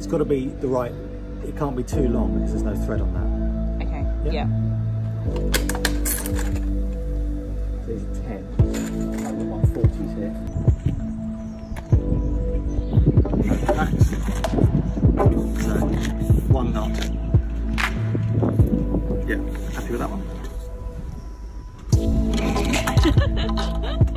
it's got to be the right. It can't be too long because there's no thread on that. Okay. Yeah. Yeah. Are 10. I've 140s here. Max. So, one knot. Yeah, happy with that one?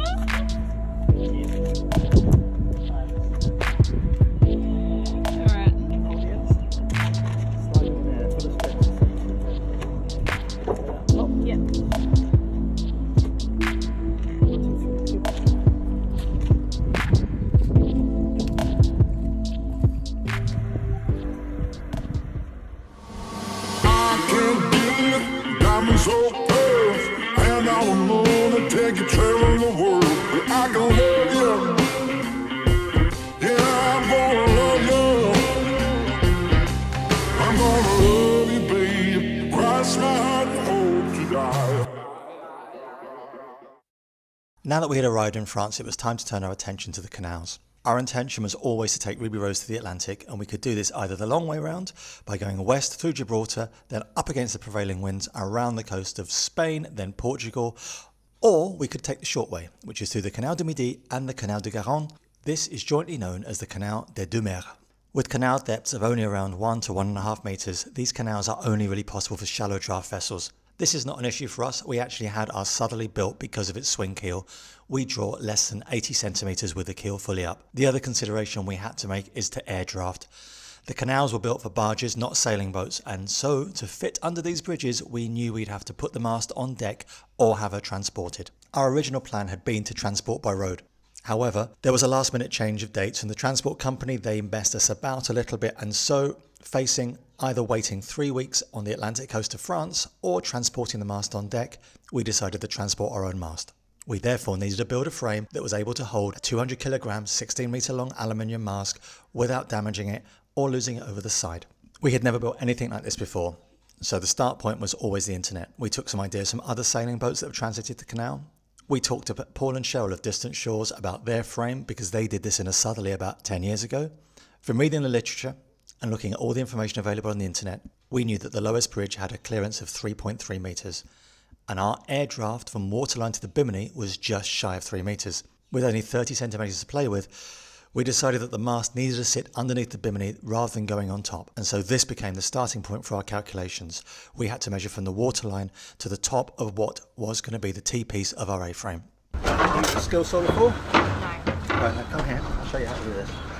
Now that we had arrived in France, it was time to turn our attention to the canals. Our intention was always to take Ruby Rose to the Atlantic, and we could do this either the long way round by going west through Gibraltar, then up against the prevailing winds around the coast of Spain, then Portugal, or we could take the short way, which is through the Canal du Midi and the Canal de Garonne. This is jointly known as the Canal des Deux Mers. With canal depths of only around 1 to 1.5 metres, these canals are only really possible for shallow draft vessels. This is not an issue for us. We actually had our southerly built because of its swing keel. We draw less than 80 centimetres with the keel fully up. The other consideration we had to make is to air draft. The canals were built for barges, not sailing boats, and so to fit under these bridges, we knew we'd have to put the mast on deck or have her transported. Our original plan had been to transport by road. However, there was a last minute change of dates and the transport company they messed us about a little bit and so facing either waiting 3 weeks on the Atlantic coast of France or transporting the mast on deck, we decided to transport our own mast. We therefore needed to build a frame that was able to hold a 200 kilogram, 16 meter long aluminium mast without damaging it or losing it over the side. We had never built anything like this before, so the start point was always the internet. We took some ideas from other sailing boats that have transited the canal. We talked to Paul and Cheryl of Distant Shores about their frame because they did this in a southerly about 10 years ago. From reading the literature and looking at all the information available on the internet, we knew that the lowest bridge had a clearance of 3.3 metres, and our air draft from waterline to the bimini was just shy of 3 metres. With only 30 centimetres to play with, we decided that the mast needed to sit underneath the bimini rather than going on top, and so this became the starting point for our calculations. We had to measure from the waterline to the top of what was going to be the T piece of our A frame. Used the skill saw before? No. Right, now come here, I'll show you how to do this.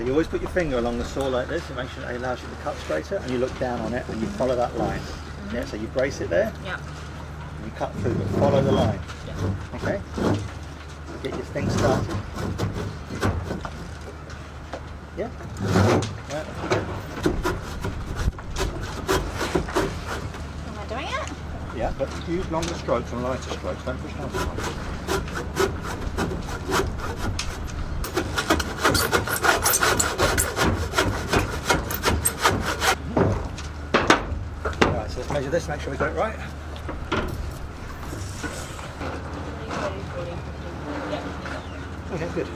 So you always put your finger along the saw like this, it makes sure it allows you to cut straighter, and you look down on it and you follow that line. Mm-hmm. Yeah, so you brace it there, Yeah. and you cut through, but follow the line. Yeah. Okay? Get your thing started. Yeah? Right, Am I doing it? yeah, but use longer strokes and lighter strokes, don't push down too much. Right, measure this, make sure we got it right. Okay, good.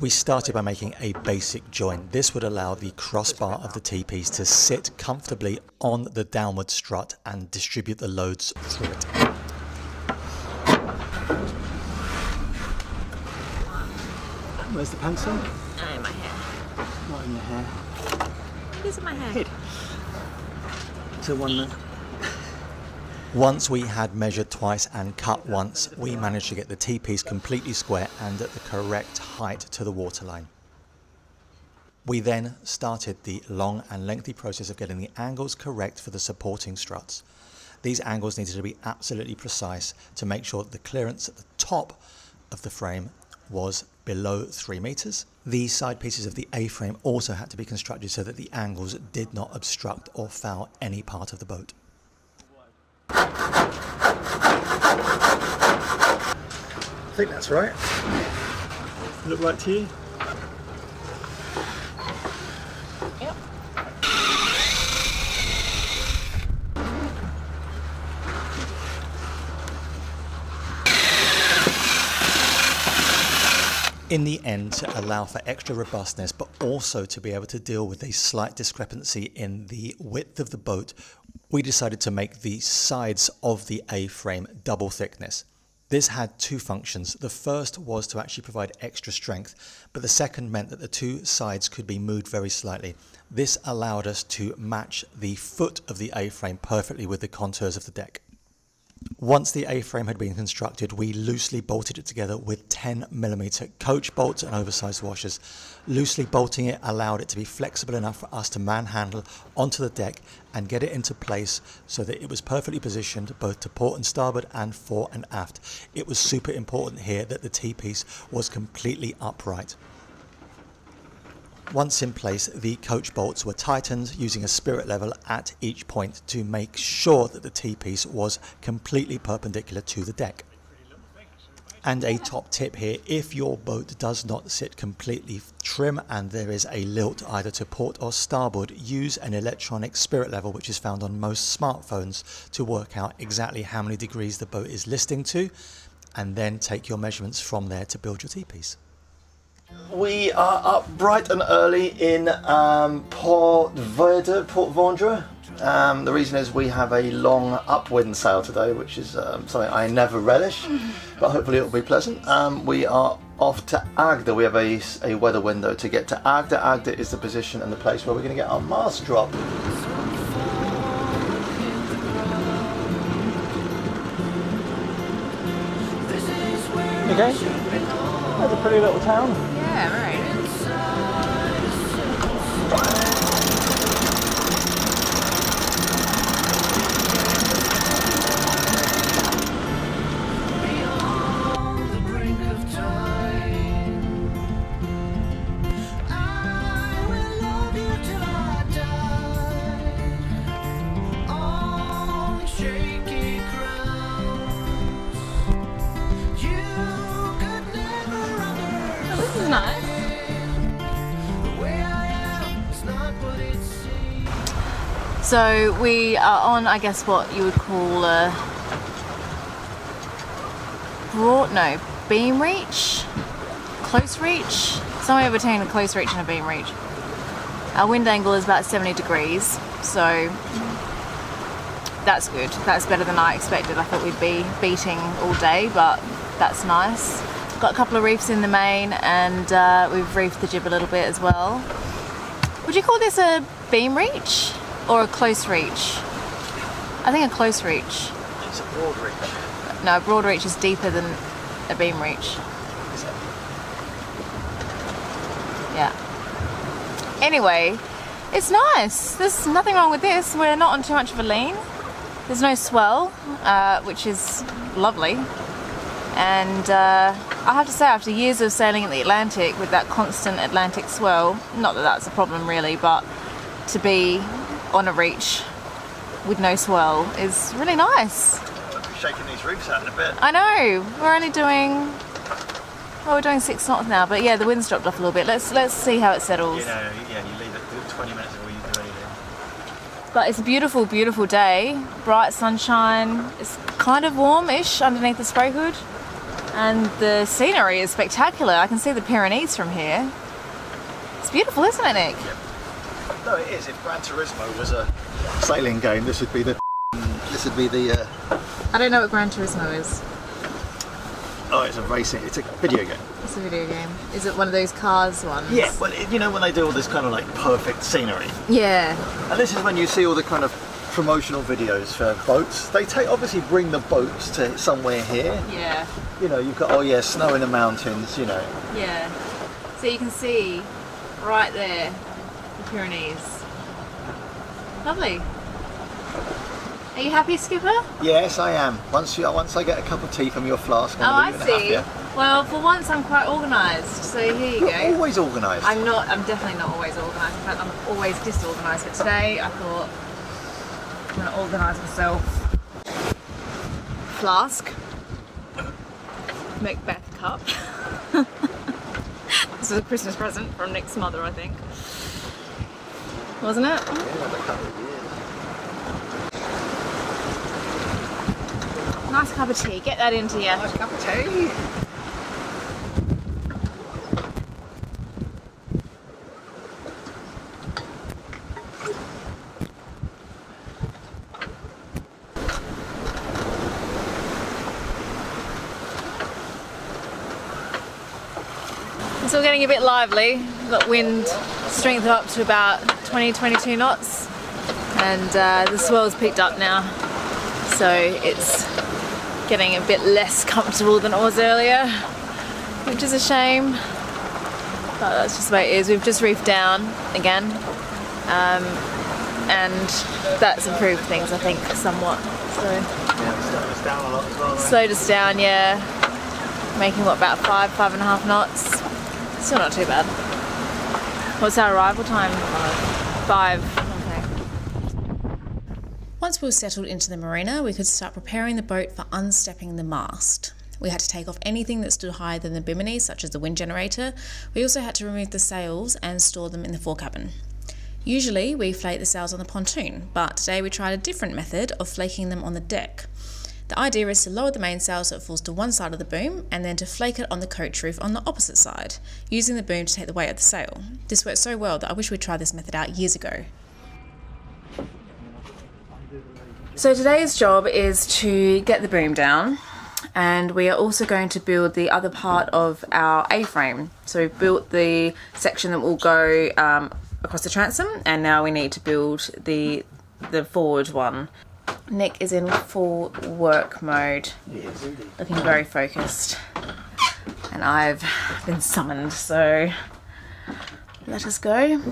We started by making a basic joint. This would allow the crossbar of the T-piece to sit comfortably on the downward strut and distribute the loads through it. Where's the pencil? Oh, my hair. Not in your hair. This is my hair. So one then. Once we had measured twice and cut once, we managed to get the T-piece completely square and at the correct height to the waterline. We then started the long and lengthy process of getting the angles correct for the supporting struts. These angles needed to be absolutely precise to make sure that the clearance at the top of the frame was below 3 meters. These side pieces of the A-frame also had to be constructed so that the angles did not obstruct or foul any part of the boat. I think that's right. Look right to you? In the end, to allow for extra robustness, but also to be able to deal with a slight discrepancy in the width of the boat, we decided to make the sides of the A frame double thickness. This had two functions. The first was to actually provide extra strength, but the second meant that the two sides could be moved very slightly. This allowed us to match the foot of the A-frame perfectly with the contours of the deck. Once the A-frame had been constructed, we loosely bolted it together with 10mm coach bolts and oversized washers. Loosely bolting it allowed it to be flexible enough for us to manhandle onto the deck and get it into place so that it was perfectly positioned both to port and starboard and fore and aft. It was super important here that the T-piece was completely upright. Once in place, the coach bolts were tightened using a spirit level at each point to make sure that the T-piece was completely perpendicular to the deck. And a top tip here, if your boat does not sit completely trim and there is a lilt either to port or starboard, use an electronic spirit level which is found on most smartphones to work out exactly how many degrees the boat is listing to and then take your measurements from there to build your T-piece. We are up bright and early in um, Port Verde, Port Vendres. Um, the reason is we have a long upwind sail today, which is um, something I never relish, but hopefully it'll be pleasant. Um, we are off to Agde. We have a, a weather window to get to Agde. Agde is the position and the place where we're going to get our mast drop. Okay, that's a pretty little town. Yeah, right. So we are on, I guess, what you would call a broad, no, beam reach, close reach, somewhere between a close reach and a beam reach. Our wind angle is about 70 degrees, so that's good. That's better than I expected. I thought we'd be beating all day, but that's nice. Got a couple of reefs in the main, and uh, we've reefed the jib a little bit as well. Would you call this a beam reach or a close reach? I think a close reach. It's a broad reach. No, a broad reach is deeper than a beam reach. Yeah. Anyway, it's nice. There's nothing wrong with this. We're not on too much of a lean. There's no swell, uh, which is lovely. And uh, I have to say, after years of sailing in the Atlantic with that constant Atlantic swell, not that that's a problem really, but to be on a reach with no swell is really nice. We'll be shaking these reefs out in a bit. I know. We're only doing. Well, we're doing six knots now, but yeah, the wind's dropped off a little bit. Let's let's see how it settles. You know, yeah, you leave it 20 minutes before you do anything. But it's a beautiful, beautiful day. Bright sunshine. It's kind of warmish underneath the spray hood, and the scenery is spectacular. I can see the Pyrenees from here. It's beautiful, isn't it, Nick? No, it is. If Gran Turismo was a sailing game, this would be the. This would be the. Uh, I don't know what Gran Turismo is. oh, it's a racing. It's a video game. It's a video game. Is it one of those cars ones? Yeah, well, you know when they do all this kind of like perfect scenery, Yeah. and this is when you see all the kind of promotional videos for boats. They take obviously bring the boats to somewhere here. Yeah. You know, you've got oh yeah, snow in the mountains. You know, Yeah. So you can see right there the Pyrenees. Lovely. Are you happy, Skipper? yes, I am. Once you once I get a cup of tea from your flask, Oh, I'm I see. you in a happier. Well, for once I'm quite organised. So here you You're go. always organised. I'm not. I'm definitely not always organised. In fact, I'm always disorganised. But today I thought I'm going to organise myself. Flask. Macbeth cup. this is a Christmas present from Nick's mother, I think. Wasn't it? Nice cup of tea. Get that into you. Nice cup of tea. It's all getting a bit lively. We've got wind strength up to about 20, 22 knots and uh, the swell's picked up now. So it's getting a bit less comfortable than it was earlier, which is a shame. But that's just the way it is. We've just reefed down again. Um, and that's improved things, I think, somewhat. So slowed us down, yeah. Making what about five, five and a half knots. Still not too bad. What's our arrival time? Five. Once we were settled into the marina, we could start preparing the boat for unstepping the mast. We had to take off anything that stood higher than the bimini, such as the wind generator. We also had to remove the sails and store them in the forecabin. Usually, we flake the sails on the pontoon, but today we tried a different method of flaking them on the deck. The idea is to lower the mainsail so it falls to one side of the boom and then to flake it on the coach roof on the opposite side, using the boom to take the weight of the sail. This worked so well that I wish we'd tried this method out years ago. So today's job is to get the boom down and we are also going to build the other part of our A-frame. So we've built the section that will go um, across the transom and now we need to build the the forward one. Nick is in full work mode, looking very focused. And I've been summoned, so let us go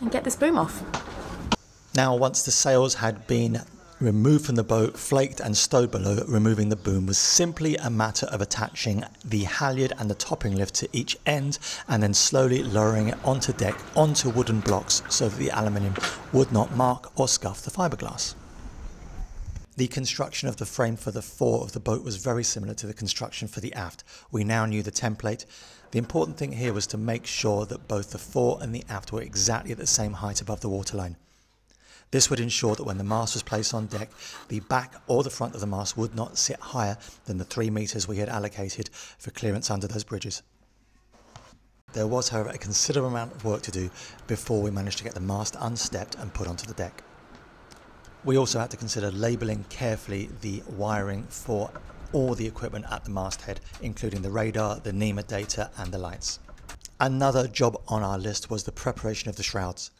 and get this boom off. Now, once the sails had been removed from the boat, flaked and stowed below, removing the boom was simply a matter of attaching the halyard and the topping lift to each end and then slowly lowering it onto deck onto wooden blocks so that the aluminium would not mark or scuff the fiberglass. The construction of the frame for the fore of the boat was very similar to the construction for the aft. We now knew the template. The important thing here was to make sure that both the fore and the aft were exactly at the same height above the waterline. This would ensure that when the mast was placed on deck, the back or the front of the mast would not sit higher than the three metres we had allocated for clearance under those bridges. There was, however, a considerable amount of work to do before we managed to get the mast unstepped and put onto the deck. We also had to consider labelling carefully the wiring for all the equipment at the masthead, including the radar, the NMEA data, and the lights. Another job on our list was the preparation of the shrouds.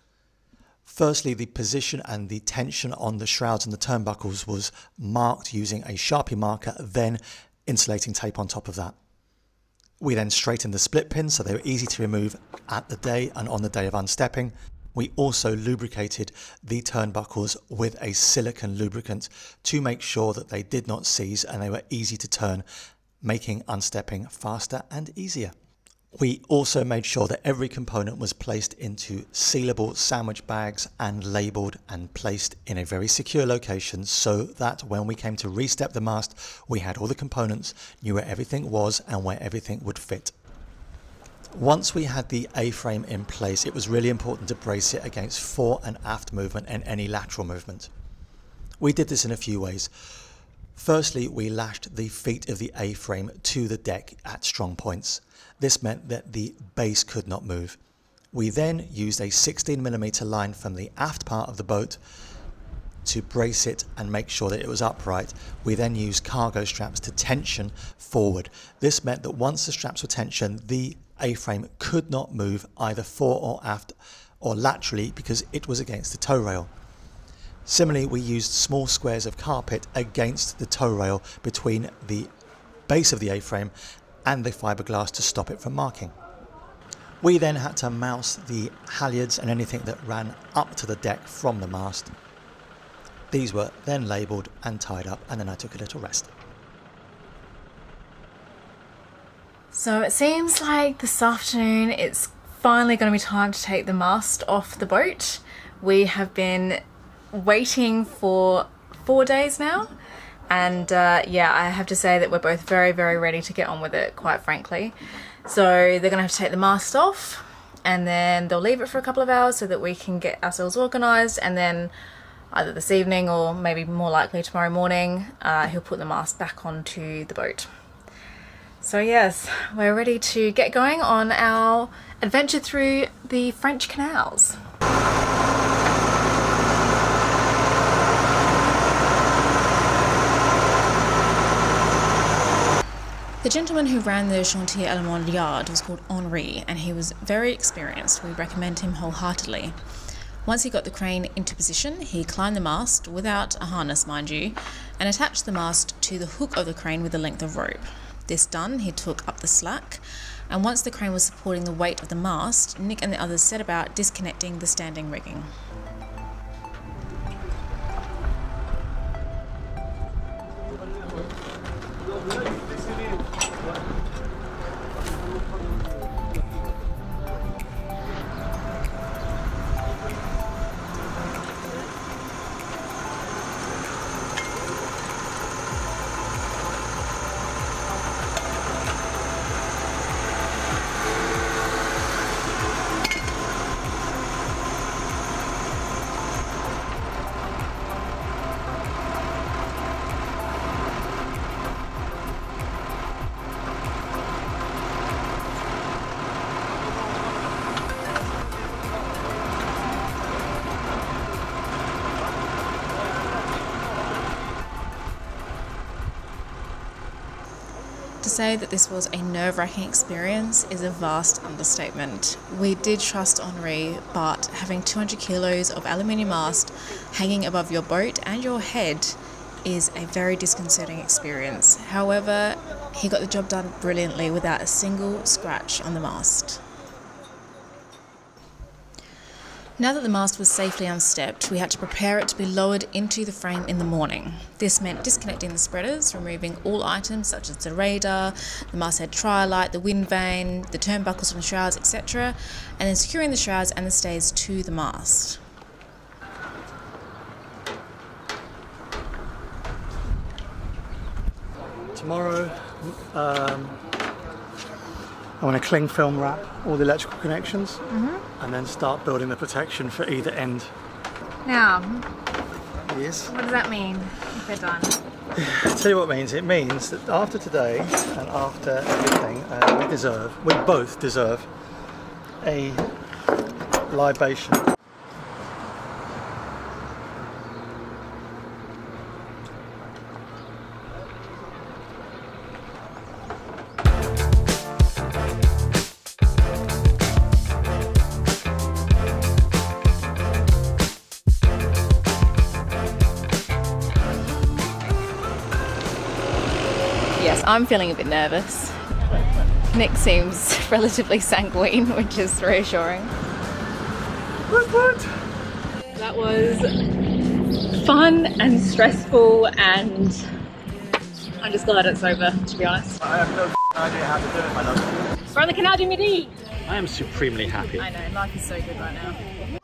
Firstly, the position and the tension on the shrouds and the turnbuckles was marked using a Sharpie marker, then insulating tape on top of that. We then straightened the split pins so they were easy to remove at the day and on the day of unstepping. We also lubricated the turnbuckles with a silicon lubricant to make sure that they did not seize and they were easy to turn, making unstepping faster and easier. We also made sure that every component was placed into sealable sandwich bags and labelled and placed in a very secure location so that when we came to restep the mast, we had all the components, knew where everything was and where everything would fit. Once we had the A-frame in place, it was really important to brace it against fore and aft movement and any lateral movement. We did this in a few ways. Firstly, we lashed the feet of the A-frame to the deck at strong points. This meant that the base could not move. We then used a 16mm line from the aft part of the boat to brace it and make sure that it was upright. We then used cargo straps to tension forward. This meant that once the straps were tensioned, the a-frame could not move either fore or aft or laterally because it was against the toe rail. Similarly, we used small squares of carpet against the toe rail between the base of the A-frame and the fiberglass to stop it from marking. We then had to mouse the halyards and anything that ran up to the deck from the mast. These were then labelled and tied up and then I took a little rest. So it seems like this afternoon it's finally going to be time to take the mast off the boat. We have been waiting for four days now and uh, yeah I have to say that we're both very very ready to get on with it quite frankly. So they're to have to take the mast off and then they'll leave it for a couple of hours so that we can get ourselves organised and then either this evening or maybe more likely tomorrow morning uh, he'll put the mast back onto the boat. So yes, we're ready to get going on our adventure through the French canals. The gentleman who ran the Chantier Allemande yard was called Henri, and he was very experienced. We recommend him wholeheartedly. Once he got the crane into position, he climbed the mast, without a harness, mind you, and attached the mast to the hook of the crane with a length of rope. This done, he took up the slack, and once the crane was supporting the weight of the mast, Nick and the others set about disconnecting the standing rigging. Say that this was a nerve wracking experience is a vast understatement. We did trust Henri, but having 200 kilos of aluminium mast hanging above your boat and your head is a very disconcerting experience. However, he got the job done brilliantly without a single scratch on the mast. Now that the mast was safely unstepped, we had to prepare it to be lowered into the frame in the morning. This meant disconnecting the spreaders, removing all items such as the radar, the masthead light, the wind vane, the turnbuckles from the shrouds, etc., and then securing the shrouds and the stays to the mast. Tomorrow, um, I want to cling film wrap all the electrical connections and then start building the protection for either end. Now, Yes. what does that mean if they're done? I'll tell you what it means. It means that after today and after everything, uh, we deserve, we both deserve a libation. I'm feeling a bit nervous. Nick seems relatively sanguine, which is reassuring. That was fun and stressful, and I'm just glad it's over, to be honest. I have no idea how to do it, my love. We're on the Canal du Midi! I am supremely happy. I know, life is so good right now.